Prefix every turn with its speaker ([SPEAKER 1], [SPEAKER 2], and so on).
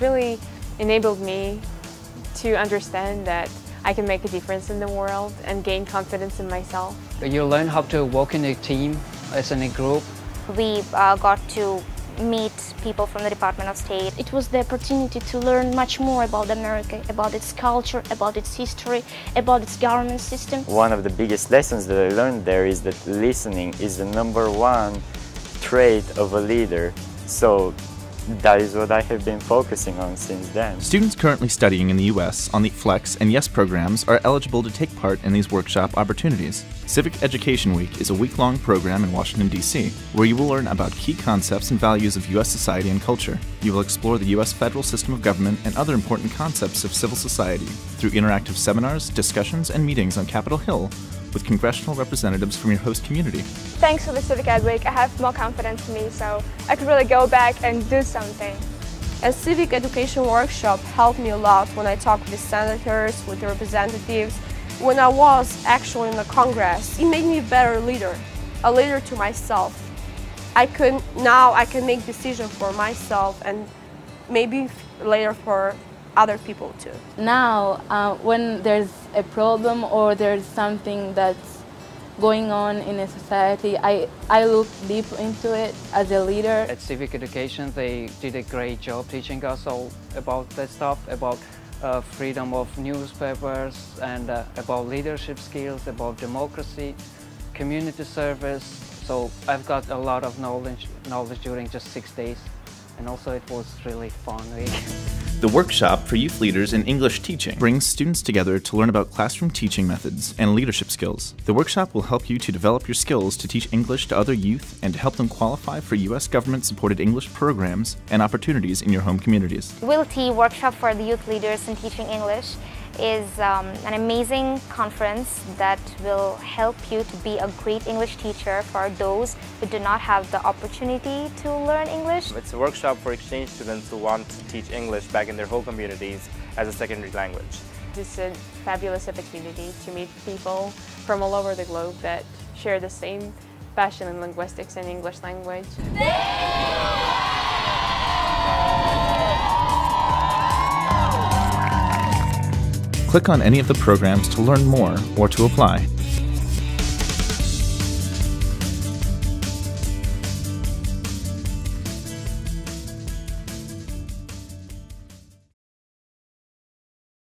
[SPEAKER 1] really enabled me to understand that I can make a difference in the world and gain confidence in myself.
[SPEAKER 2] You learn how to work in a team, as in a group.
[SPEAKER 3] We uh, got to meet people from the Department of State.
[SPEAKER 4] It was the opportunity to learn much more about America, about its culture, about its history, about its government system.
[SPEAKER 5] One of the biggest lessons that I learned there is that listening is the number one trait of a leader. So that is what I have been focusing on since then.
[SPEAKER 6] Students currently studying in the U.S. on the FLEX and YES programs are eligible to take part in these workshop opportunities. Civic Education Week is a week long program in Washington, D.C., where you will learn about key concepts and values of U.S. society and culture. You will explore the U.S. federal system of government and other important concepts of civil society through interactive seminars, discussions, and meetings on Capitol Hill with congressional representatives from your host community.
[SPEAKER 7] Thanks to the Civic Ed Week, I have more confidence in me, so I could really go back and do something.
[SPEAKER 8] A civic education workshop helped me a lot when I talked with senators, with the representatives, when I was actually in the Congress. It made me a better leader, a leader to myself. I could, now I can make decisions for myself and maybe later for other people too.
[SPEAKER 9] Now, uh, when there's a problem or there's something that's going on in a society, I, I look deep into it as a leader.
[SPEAKER 2] At Civic Education, they did a great job teaching us all about that stuff, about uh, freedom of newspapers and uh, about leadership skills, about democracy, community service. So I've got a lot of knowledge, knowledge during just six days and also it was really fun week.
[SPEAKER 6] The workshop for youth leaders in English teaching brings students together to learn about classroom teaching methods and leadership skills. The workshop will help you to develop your skills to teach English to other youth and to help them qualify for U.S. government supported English programs and opportunities in your home communities.
[SPEAKER 3] WYLET Workshop for the Youth Leaders in Teaching English is um, an amazing conference that will help you to be a great English teacher for those who do not have the opportunity to learn English.
[SPEAKER 10] It's a workshop for exchange students who want to teach English back in their home communities as a secondary language.
[SPEAKER 1] It's a fabulous opportunity to meet people from all over the globe that share the same passion in linguistics and English language.
[SPEAKER 6] Click on any of the programs to learn more or to apply.